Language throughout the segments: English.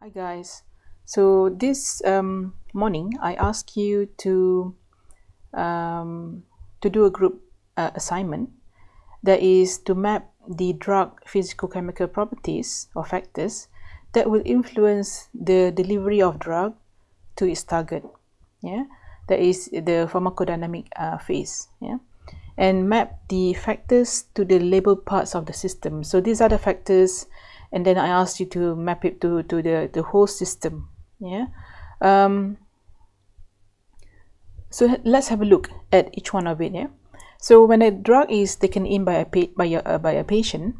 Hi guys. So this um, morning I asked you to um, to do a group uh, assignment that is to map the drug physicochemical properties or factors that will influence the delivery of drug to its target. Yeah, that is the pharmacodynamic uh, phase. Yeah, and map the factors to the labeled parts of the system. So these are the factors and then I asked you to map it to, to the, the whole system. Yeah. Um, so let's have a look at each one of it. Yeah. So when a drug is taken in by a by a, uh, by a patient,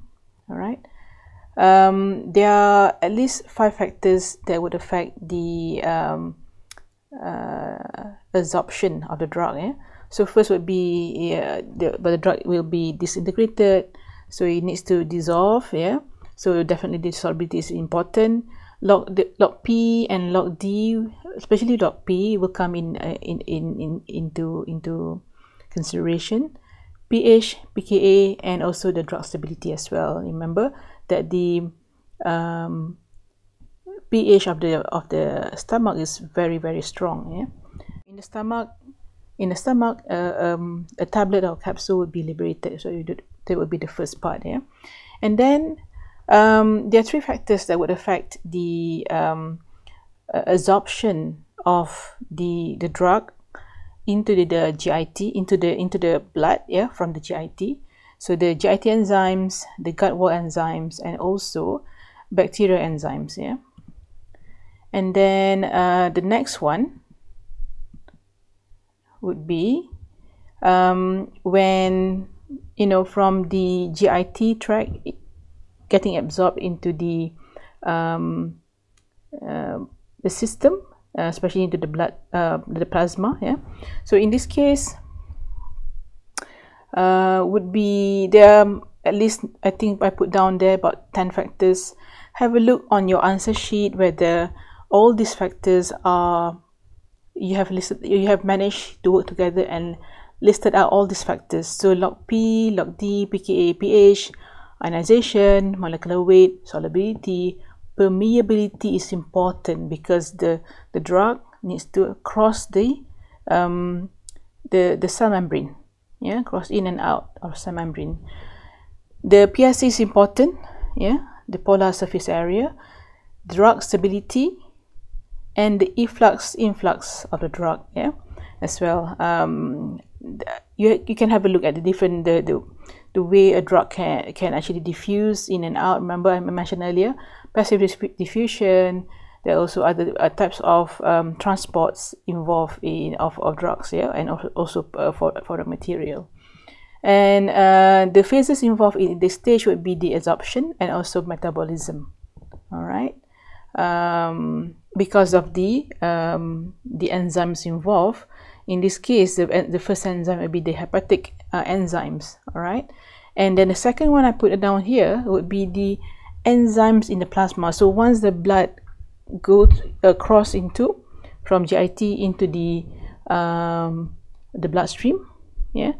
all right, um, there are at least five factors that would affect the um, uh, absorption of the drug. Yeah. So first would be the but the drug will be disintegrated, so it needs to dissolve. Yeah so definitely this solubility is important. Log the, log p and log d especially log p will come in uh, in, in in into into consideration. Ph pka and also the drug stability as well. Remember that the um, ph of the of the stomach is very very strong yeah? In the stomach in the stomach uh, um, a tablet or capsule would be liberated. So do, that would be the first part yeah? And then um, there are three factors that would affect the um, absorption of the the drug into the, the GIT into the into the blood yeah from the GIT so the GIT enzymes the gut wall enzymes and also bacterial enzymes yeah. And then uh, the next one would be um, when you know from the GIT tract getting absorbed into the um, uh, the system, uh, especially into the blood, uh, the plasma. Yeah. So in this case, uh, would be there. At least I think I put down there about ten factors. Have a look on your answer sheet whether all these factors are you have listed you have managed to work together and listed out all these factors so log p log d pka ph ionization, molecular weight, solubility, permeability is important because the, the drug needs to cross the um, the, the cell membrane, yeah, cross in and out of cell membrane. The PSA is important, yeah, the polar surface area, drug stability, and the efflux influx of the drug, yeah, as well. Um, you you can have a look at the different the, the the way a drug can, can actually diffuse in and out. Remember, I mentioned earlier, passive diffusion. There are also other uh, types of um, transports involved in of, of drugs, yeah, and also uh, for, for the material. And uh, the phases involved in this stage would be the absorption and also metabolism. All right, um, because of the um, the enzymes involved. In this case, the, the first enzyme would be the hepatic uh, enzymes all right and then the second one I put down here would be the enzymes in the plasma. So once the blood goes across into from GIT into the um, the bloodstream yeah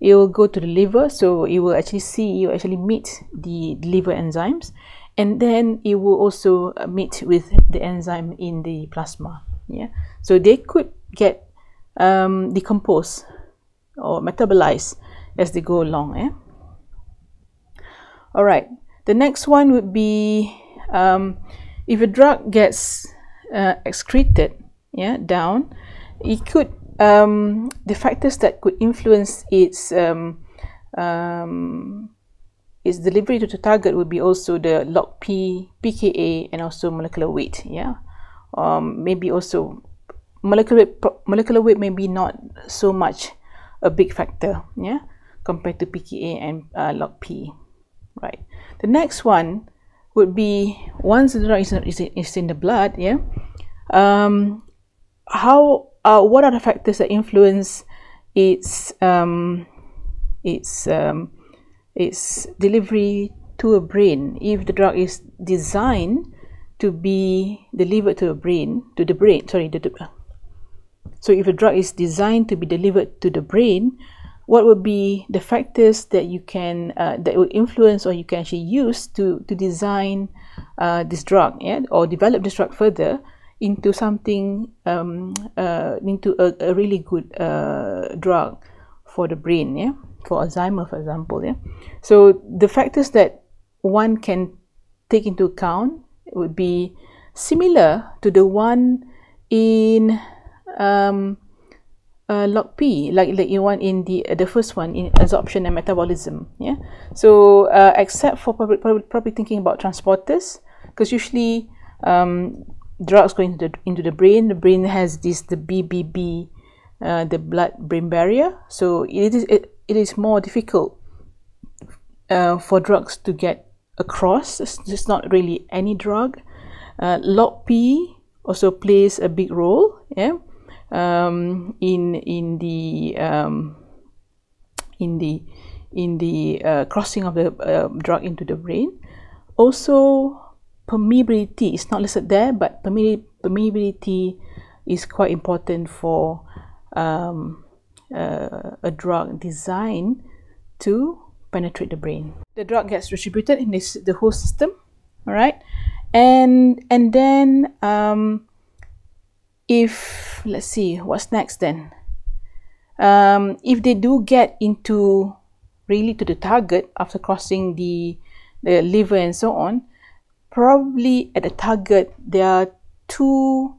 it will go to the liver. So it will actually see you actually meet the liver enzymes. And then it will also meet with the enzyme in the plasma yeah? So they could get um, decomposed or metabolize as they go along. Eh? All right. The next one would be um, if a drug gets uh, excreted, yeah, down, it could um, the factors that could influence its um, um, its delivery to the target would be also the log P, pKa, and also molecular weight. Yeah, um, maybe also molecular weight, molecular weight may be not so much a big factor yeah compared to pka and uh, log p right? The next one would be once the drug is, is, in the blood yeah um, how uh, what are the factors that influence its um, its um, its delivery to a brain? If the drug is designed to be delivered to a brain to the brain sorry the, so if a drug is designed to be delivered to the brain, what would be the factors that you can uh, that would influence or you can actually use to to design uh, this drug yeah or develop this drug further into something um, uh, into a, a really good uh, drug for the brain yeah for alzheimer for example yeah? So the factors that one can take into account would be similar to the one in um, uh, log P, like like you want in the uh, the first one in absorption and metabolism. Yeah. So uh, except for probably, probably, probably thinking about transporters, because usually um, drugs go into the into the brain. The brain has this the BBB, uh, the blood brain barrier. So it is it, it is more difficult uh, for drugs to get across. It's just not really any drug. Uh, log P also plays a big role. Yeah um, in in the um, in the in the uh, crossing of the uh, drug into the brain. Also, permeability is not listed there, but permeability is quite important for um, uh, a drug designed to penetrate the brain. The drug gets distributed in this, the whole system, all right, and and then um, if let's see what's next then? Um, if they do get into really to the target after crossing the the liver and so on probably at the target there are two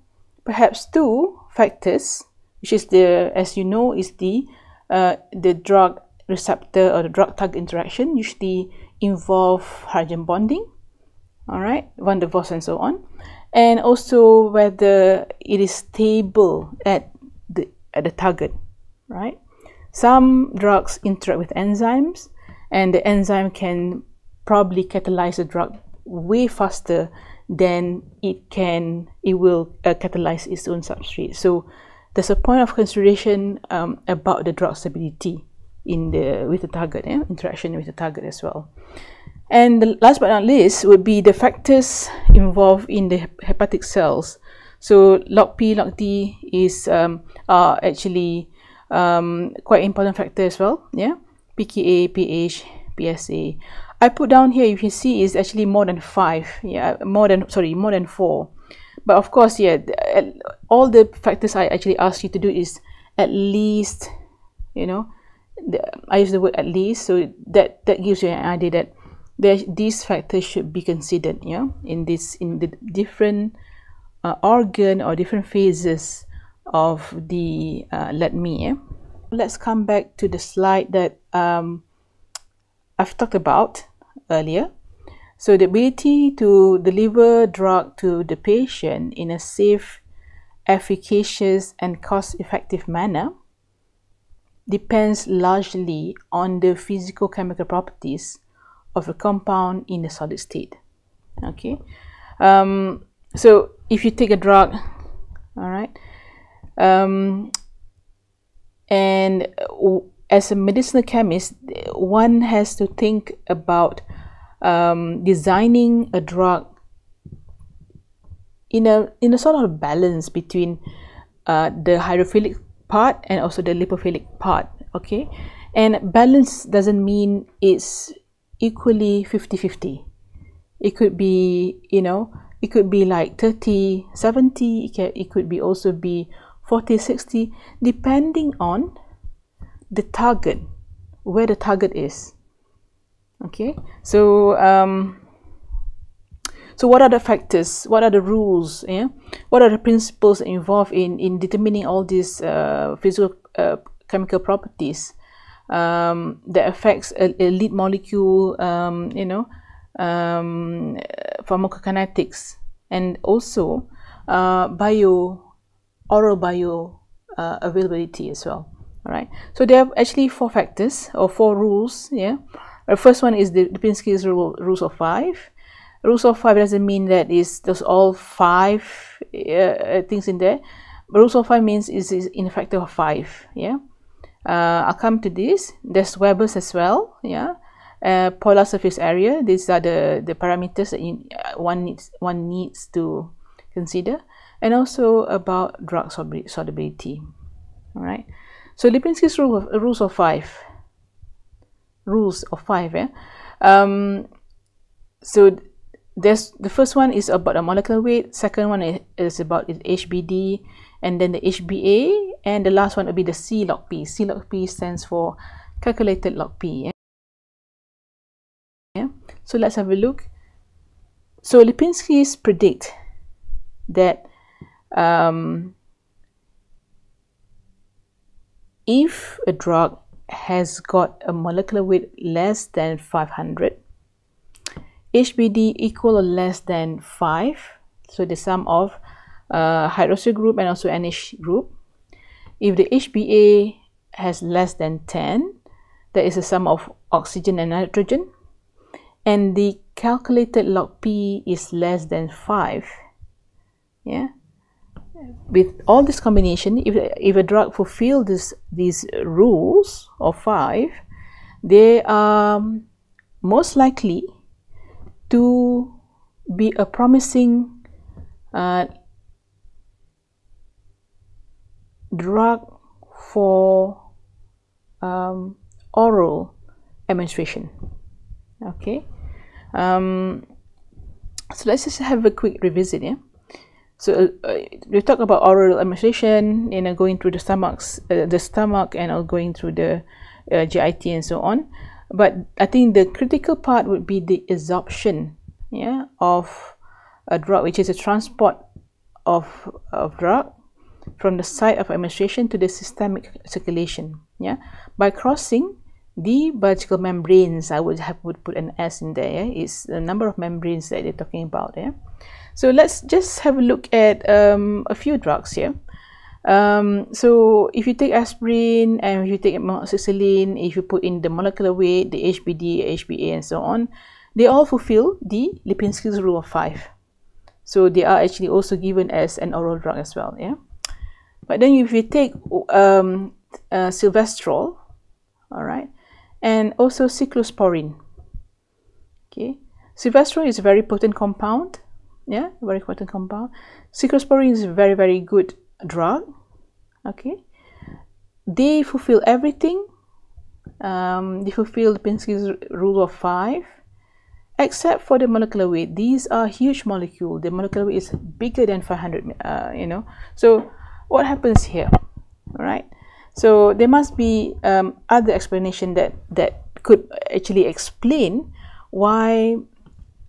perhaps two factors which is the as you know is the uh, the drug receptor or the drug target interaction usually involve hydrogen bonding all right van der Waals and so on and also whether it is stable at the at the target right? Some drugs interact with enzymes and the enzyme can probably catalyze the drug way faster than it can it will uh, catalyze its own substrate. So there's a point of consideration um, about the drug stability in the with the target yeah? interaction with the target as well and the last but not least would be the factors involved in the hepatic cells. So log P, log D is um, are actually um, quite important factor as well. Yeah, PKA, pH, PSA. I put down here. you can see, is actually more than five. Yeah, more than sorry, more than four. But of course, yeah, all the factors I actually asked you to do is at least, you know, the, I use the word at least, so that that gives you an idea that there, these factors should be considered yeah in this in the different uh, organ or different phases of the uh, let me yeah? let's come back to the slide that um, I've talked about earlier so the ability to deliver drug to the patient in a safe efficacious and cost-effective manner depends largely on the physical chemical properties of a compound in a solid state. Okay? Um, so if you take a drug all right um, and as a medicinal chemist one has to think about um, designing a drug in a in a sort of balance between uh, the hydrophilic part and also the lipophilic part okay? And balance doesn't mean it's equally 50-50 it could be you know it could be like 30 70 it, can, it could be also be 40 60 depending on the target where the target is. Okay? So um so what are the factors? What are the rules? Yeah? What are the principles involved in in determining all these uh, physical uh, chemical properties um, that affects a, a lead molecule, um, you know, um, pharmacokinetics, and also uh, bio, oral bio uh, availability as well. All right. So there are actually four factors or four rules. Yeah. The first one is the Lipinski's rule, rules of five. Rules of five doesn't mean that is there's all five uh, things in there. But rules of five means is, is in a factor of five. Yeah uh, I'll come to this. There's Veber's as well yeah. Uh, polar surface area. These are the the parameters that you, uh, one needs one needs to consider. And also about drug solubility all right so Lipinski's rule of, rules of five. Rules of five yeah? Um, so there's the first one is about the molecular weight second one is about HBD and then the HBA and the last one will be the C log P. C log P stands for calculated log P yeah? So let's have a look. So Lipinski's predict that um, if a drug has got a molecular weight less than 500 HBD equal or less than 5 so the sum of uh, hydroxyl group and also NH group. If the HBA has less than 10 that is a sum of oxygen and nitrogen. And the calculated log P is less than 5 yeah? With all this combination if, if a drug fulfills this these rules of 5 they are most likely to be a promising uh, drug for um, oral administration. Okay. Um, so let's just have a quick revisit yeah? So uh, we talk about oral administration you know going through the stomachs uh, the stomach and uh, going through the uh, GIT and so on but I think the critical part would be the absorption yeah of a drug which is a transport of of drug from the site of administration to the systemic circulation yeah. By crossing the biological membranes I would have would put an S in there yeah? is the number of membranes that they're talking about yeah. So let's just have a look at um, a few drugs here um, so if you take aspirin and if you take amoxicillin, if you put in the molecular weight, the HBD, HBA and so on, they all fulfill the Lipinski's rule of 5. So they are actually also given as an oral drug as well. Yeah. But then if you take um, uh, silvestrol, all right, and also cyclosporin, okay, silvestrol is a very potent compound, yeah, very potent compound. Cyclosporin is very very good drug okay. They fulfill everything. Um, they fulfill Lipinski's rule of five except for the molecular weight. These are huge molecule. The molecular weight is bigger than 500 uh, you know. So what happens here? All right so there must be um, other explanation that that could actually explain why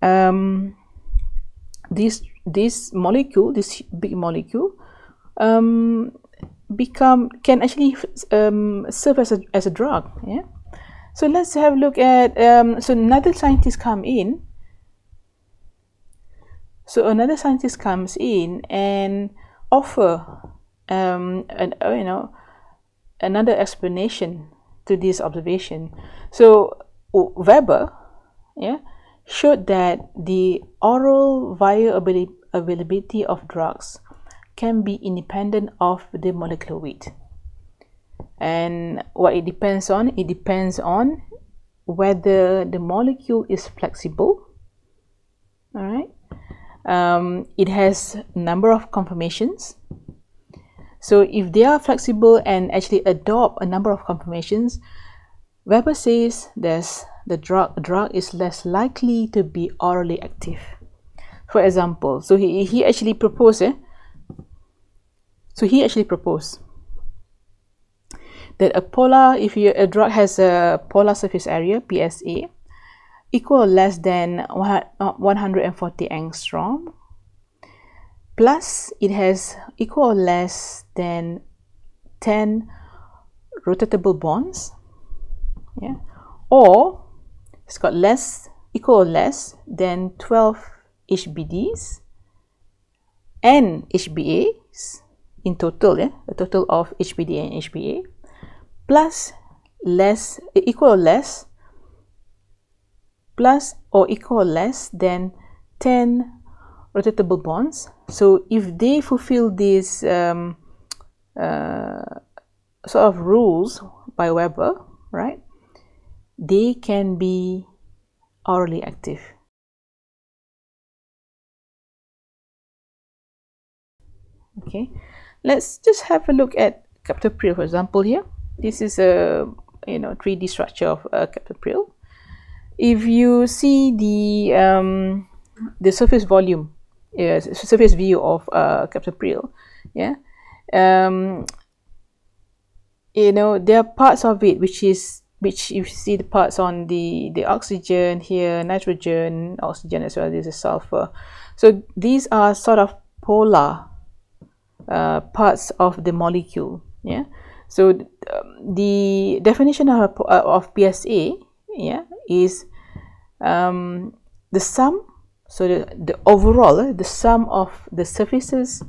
um, this this molecule this big molecule um, become can actually um, serve as a, as a drug yeah? So let's have a look at um, so another scientist come in. So another scientist comes in and offer um, an, uh, you know another explanation to this observation. So Veber yeah showed that the oral bioavailability of drugs can be independent of the molecular weight. And what it depends on, it depends on whether the molecule is flexible. All right. Um, it has a number of conformations. So if they are flexible and actually adopt a number of conformations, Veber says that the drug drug is less likely to be orally active. For example, so he, he actually proposed eh, so he actually proposed that a polar, if you, a drug has a polar surface area, PSA, equal or less than 140 uh, angstrom, plus it has equal or less than 10 rotatable bonds, yeah, or it's got less, equal or less than 12 HBDs and HBAs in total, yeah, a total of HBD and HBA, plus less equal or less plus or equal or less than 10 rotatable bonds. So if they fulfill these um, uh, sort of rules by Veber, right, they can be orally active. Okay, let's just have a look at captopril for example here this is a you know 3d structure of uh, captopril if you see the um, the surface volume, uh, surface view of uh, captopril. Yeah, um, you know there are parts of it which is which you see the parts on the the oxygen here, nitrogen, oxygen as well. This is sulfur. So these are sort of polar uh, parts of the molecule. Yeah. So um, the definition of, uh, of PSA yeah is um, the sum so the, the overall the sum of the surfaces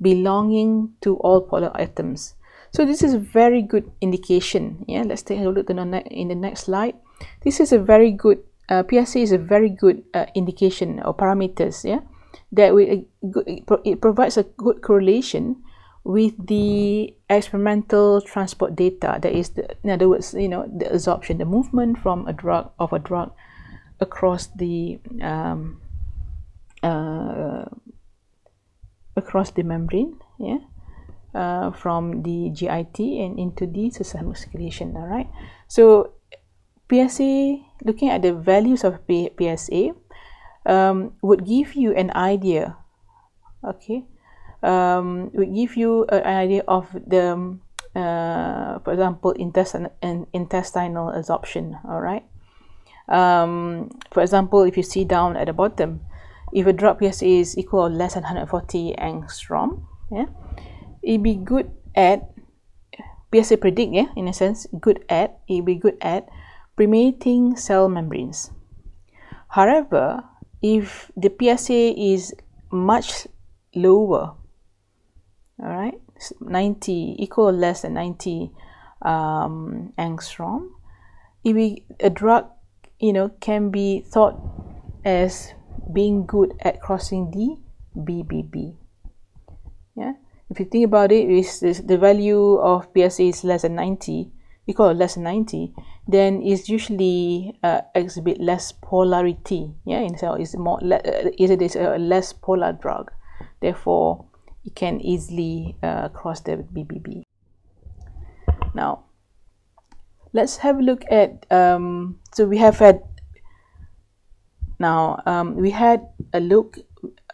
belonging to all polar atoms so this is a very good indication yeah let's take a look in the next slide this is a very good uh, PSA is a very good uh, indication or parameters yeah that we, it provides a good correlation with the experimental transport data. That is the, in other words you know the absorption the movement from a drug of a drug across the um, uh, across the membrane yeah uh, from the GIT and into the systemic circulation all right? So PSA looking at the values of PSA um, would give you an idea okay? Um, would give you an idea of the uh, for example intestinal intestinal absorption all right um, for example if you see down at the bottom if a drop PSA is equal or less than 140 angstrom yeah? It'd be good at PSA predict yeah in a sense good at it'd be good at permeating cell membranes. However if the PSA is much lower all right 90 equal or less than 90 um, angstrom if we, a drug you know can be thought as being good at crossing the BBB yeah? If you think about it is the value of PSA is less than 90 equal or less than 90 then it's usually uh, exhibit less polarity. Yeah in so it's more uh, it is a less polar drug. Therefore it can easily uh, cross the BBB now let's have a look at um, so we have had now um, we had a look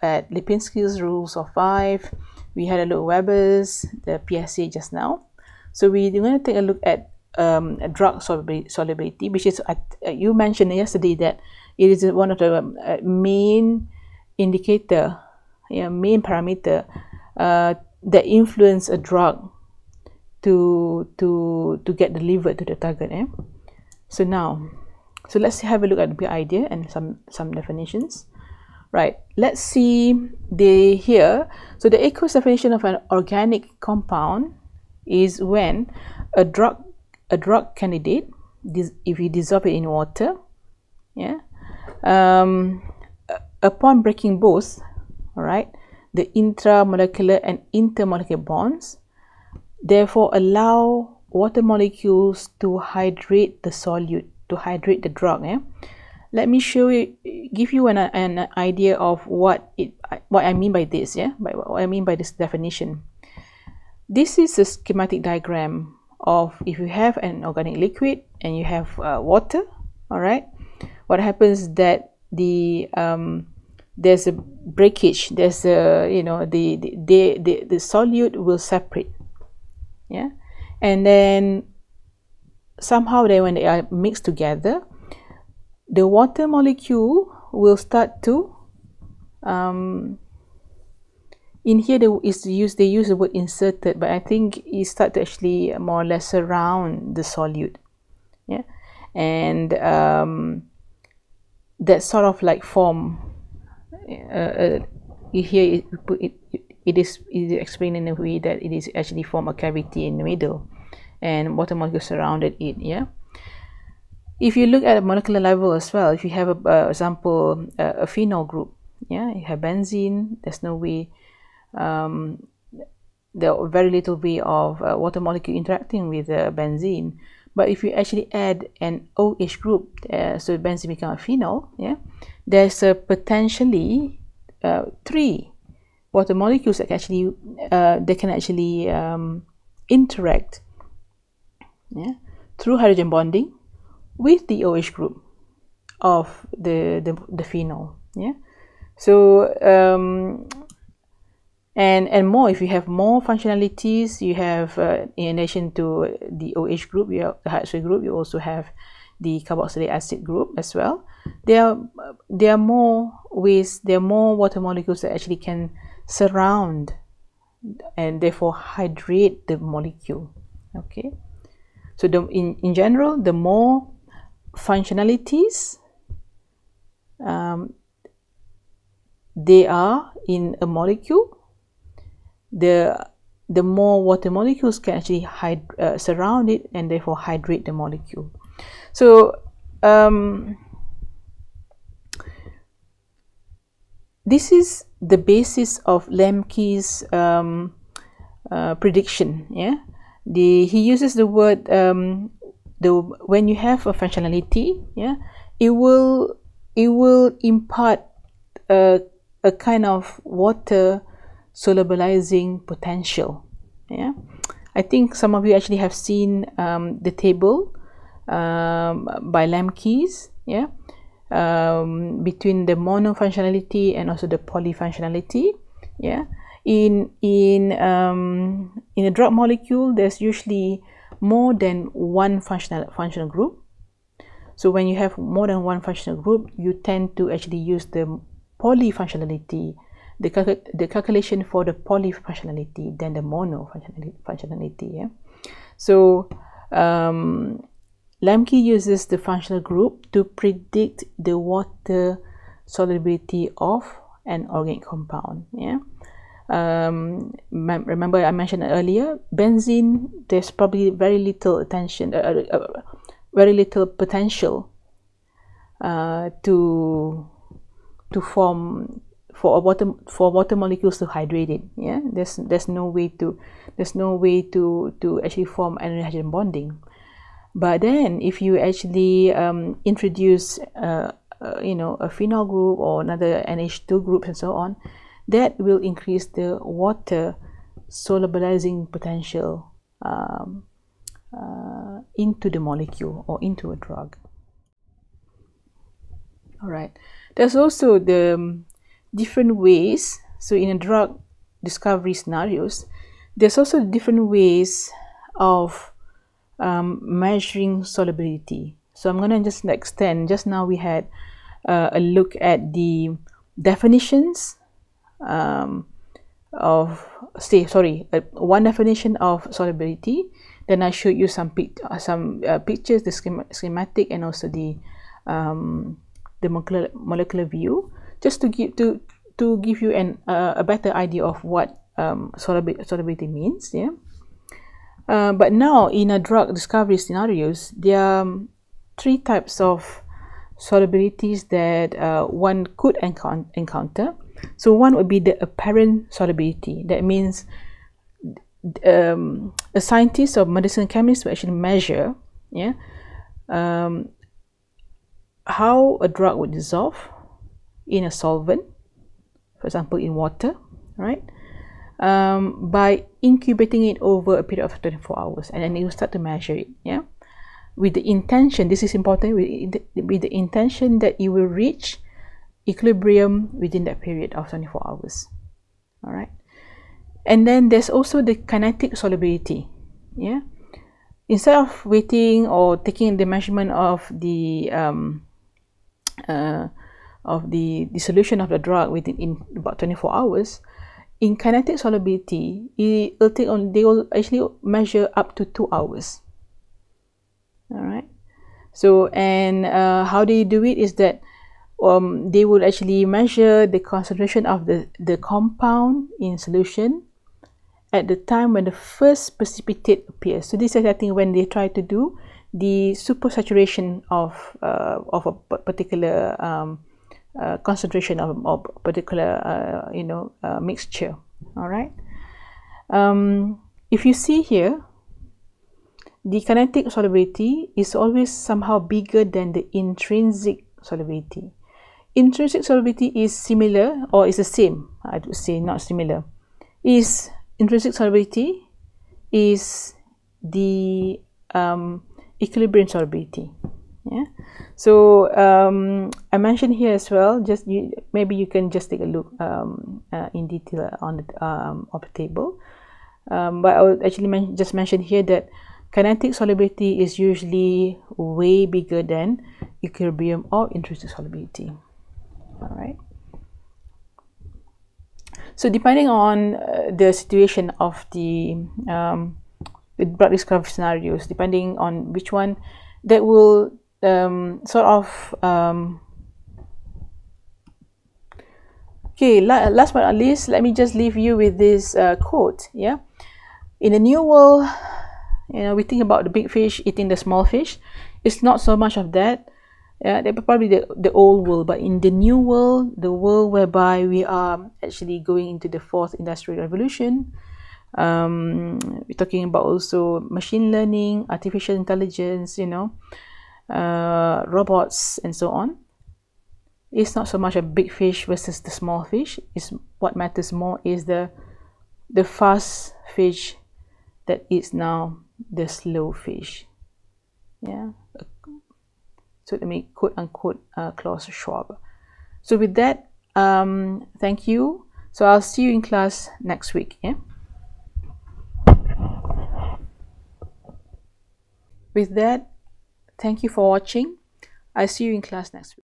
at Lipinski's rules of five. We had a look at Veber's the PSA just now. So we're going to take a look at um, drug solubility which is uh, you mentioned yesterday that it is one of the um, uh, main indicator yeah, main parameter uh, that influence a drug to to to get delivered to the target eh? so now so let's have a look at the idea and some some definitions right let's see the here so the aqueous definition of an organic compound is when a drug a drug candidate if you dissolve it in water yeah um, upon breaking both all right the intramolecular and intermolecular bonds, therefore allow water molecules to hydrate the solute, to hydrate the drug. Eh? Let me show you, give you an, an idea of what it, what I mean by this. Yeah, by what I mean by this definition. This is a schematic diagram of if you have an organic liquid and you have uh, water. All right, what happens that the um, there's a breakage there's a you know the the the, the, the solute will separate yeah and then somehow they when they are mixed together the water molecule will start to um, in here they is use they use the word inserted but i think it start to actually more or less surround the solute. Yeah? And um, that sort of like form uh, uh, here it, it, it is it is explained in a way that it is actually form a cavity in the middle and water molecules surrounded it yeah? If you look at a molecular level as well if you have a uh, example uh, a phenol group yeah? You have benzene there's no way um, there are very little way of uh, water molecule interacting with uh, benzene but if you actually add an OH group uh, so benzene become a phenol yeah there's a potentially uh, three water molecules that actually uh, they can actually um, interact yeah, through hydrogen bonding with the OH group of the, the, the phenol. Yeah. so um, and and more if you have more functionalities you have uh, in addition to the OH group you have the hydroxide group you also have the carboxylic acid group as well. There are there are more ways there are more water molecules that actually can surround and therefore hydrate the molecule okay? So the, in, in general the more functionalities um, they are in a molecule the the more water molecules can actually uh, surround it and therefore hydrate the molecule so um, this is the basis of Lemke's um, uh, prediction. Yeah, the he uses the word um, the when you have a functionality. Yeah, it will it will impart a, a kind of water solubilizing potential. Yeah, I think some of you actually have seen um, the table um, by Lemke's. Yeah um, between the monofunctionality and also the polyfunctionality yeah in in um, in a drug molecule there's usually more than one functional functional group so when you have more than one functional group you tend to actually use the polyfunctionality the, cal the calculation for the polyfunctionality than the monofunctionality yeah so um, Lemke uses the functional group to predict the water solubility of an organic compound. Yeah. Um, remember I mentioned earlier, benzene. There's probably very little attention, uh, uh, uh, very little potential uh, to to form for water for water molecules to hydrate it. Yeah, there's there's no way to there's no way to to actually form an hydrogen bonding. But then, if you actually um, introduce, uh, uh, you know, a phenol group or another NH2 group and so on, that will increase the water solubilizing potential um, uh, into the molecule or into a drug. All right. There's also the um, different ways. So in a drug discovery scenarios, there's also different ways of um, measuring solubility. So I'm going to just extend. Just now we had uh, a look at the definitions um, of say sorry uh, one definition of solubility. Then I showed you some pic uh, some uh, pictures, the schema schematic, and also the um, the molecular molecular view, just to give to to give you an uh, a better idea of what um, solubility, means. Yeah. Uh, but now in a drug discovery scenarios, there are um, three types of solubilities that uh, one could encou encounter. So one would be the apparent solubility. That means um, a scientist or medicine chemist will actually measure, yeah, um, how a drug would dissolve in a solvent, for example, in water, right? um, by incubating it over a period of 24 hours and then you start to measure it yeah? With the intention this is important with the, with the intention that you will reach equilibrium within that period of 24 hours all right and then there's also the kinetic solubility yeah? Instead of waiting or taking the measurement of the um, uh, of the, dissolution of the drug within in about 24 hours in kinetic solubility, it will take on they will actually measure up to two hours. All right. So and uh, how they do it is that um, they will actually measure the concentration of the the compound in solution at the time when the first precipitate appears. So this is I think when they try to do the supersaturation of uh, of a particular um, uh, concentration of, of particular uh, you know uh, mixture. All right? Um, if you see here the kinetic solubility is always somehow bigger than the intrinsic solubility. Intrinsic solubility is similar or is the same? I would say not similar. Is intrinsic solubility is the um, equilibrium solubility yeah. So um, I mentioned here as well just you maybe you can just take a look um, uh, in detail on the um, of the table. Um, but I would actually men just mention here that kinetic solubility is usually way bigger than equilibrium or intrinsic solubility. All right so depending on uh, the situation of the um, drug discovery scenarios depending on which one that will um, sort of um, okay la last but not least let me just leave you with this uh, quote yeah? In the new world you know we think about the big fish eating the small fish. It's not so much of that. Yeah they're probably the, the old world but in the new world the world whereby we are actually going into the fourth industrial revolution um, we're talking about also machine learning artificial intelligence you know uh, robots and so on. It's not so much a big fish versus the small fish. Is what matters more is the the fast fish that is now the slow fish. Yeah. So let me quote unquote uh, Klaus Schwab. So with that um, thank you. So I'll see you in class next week yeah? With that thank you for watching. I see you in class next week